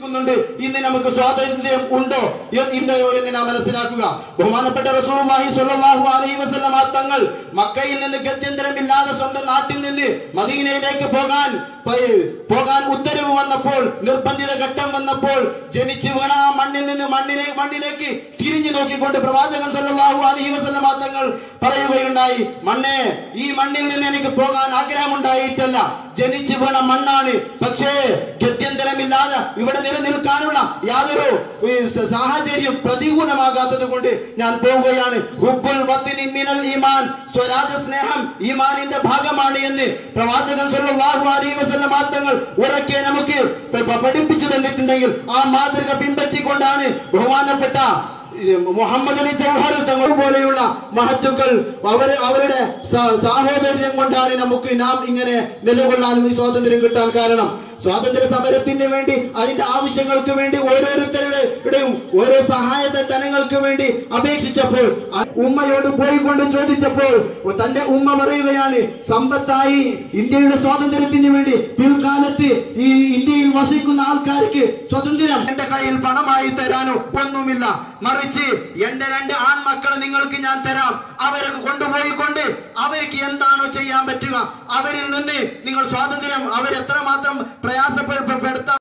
ുന്നുണ്ട് ഇന്ന് നമുക്ക് സ്വാതന്ത്ര്യം ഉണ്ടോ? ഇല്ലയോ എന്ന് നാം മനസ്സിലാക്കുക. ബഹുമാനപ്പെട്ട റസൂലുള്ളാഹി സ്വല്ലല്ലാഹു അലൈഹി വസല്ലമ തങ്ങൾ മക്കയിൽ നിന്ന് ഗത്യന്തരമില്ലാതെ സ്വന്തം നാട്ടിൽ നിന്ന് മദീനയിലേക്ക് പോകാൻ പോകാൻ ഉത്തരവ് വന്നപ്പോൾ നിർബന്ധിത ഘട്ടം വന്നപ്പോൾ ജനിച്ചു വീണ മണ്ണിൽ നിന്ന് മണ്ണിനെ മണ്ണിലേക്ക് തിരിഞ്ഞു നോക്കിക്കൊണ്ട് പ്രവാചകൻ സല്ലല്ലാഹു അലൈഹി വസല്ലമ തങ്ങൾ പറയുകയുണ്ടായി മണ്ണേ ഈ മണ്ണിൽ നിന്ന് എനിക്ക് പോകാൻ ആഗ്രഹമുണ്ടായിട്ടല്ല. ജനിച്ചു വീണ മണ്ണാണ്. പക്ഷേ ഗത്യന്തരമില്ലാതെ ഇവിടെ നിലനിൽക്കാനുള്ള യാതൊരു സാഹചര്യം പ്രതികൂലമാകാത്തത് കൊണ്ട് ഞാൻ പോവുകയാണ്. വത്തിനി മിനൽ ഈമാൻ. സ്വരാജ സ്നേഹം ഈമാനിന്റെ ഭാഗമാണ് എന്ന് പ്രവാചകൻ സല്ലല്ലാഹു അലൈഹി വസല്ലം ഉറക്കെ നമുക്ക് പഠിപ്പിച്ചു തന്നിട്ടുണ്ടെങ്കിൽ ആ മാതൃക പിൻപറ്റിക്കൊണ്ടാണ് ബഹുമാനപ്പെട്ട ഇത് മുഹമ്മദ് അലി ജൗഹർ തങ്ങൾ പോലെയുള്ള മഹത്തുക്കൾ അവർ അവരുടെ സാഹോദര്യം കൊണ്ടാണ് നമുക്ക് നാം ഇങ്ങനെ നിലകൊള്ളാനും ഈ സ്വാതന്ത്ര്യം കിട്ടാൻ കാരണം. സ്വാതന്ത്ര്യ സമരത്തിന് വേണ്ടി അതിന്റെ ആവശ്യങ്ങൾക്ക് വേണ്ടി ഓരോരുത്തരുടെയും ഓരോ സഹായ ധനങ്ങൾക്ക് വേണ്ടി അപേക്ഷിച്ചപ്പോൾ ഉമ്മയോട് ഉമ്മയോട് പോയിക്കൊണ്ട് ചോദിച്ചപ്പോൾ തന്റെ ഉമ്മ പറയുകയാണ് സമ്പത്തായി ഇന്ത്യയുടെ സ്വാതന്ത്ര്യത്തിന് വേണ്ടി പിൽക്കാലത്ത് ഈ വസിക്കുന്ന ആൾക്കാർക്ക് സ്വാതന്ത്ര്യം. എന്റെ കയ്യിൽ പണമായി തരാനോ ഒന്നുമില്ല. മറിച്ച് എന്റെ രണ്ട് ആൺമക്കളെ നിങ്ങൾക്ക് ഞാൻ തരാം. അവരെ കൊണ്ടുപോയിക്കൊണ്ട് അവർക്ക് എന്താണോ ചെയ്യാൻ പറ്റുക. അവരിൽ നിന്ന് നിങ്ങൾ സ്വാതന്ത്ര്യം. അവരെത്രമാത്രം പ്രയാസപ്പെടുത്താൻ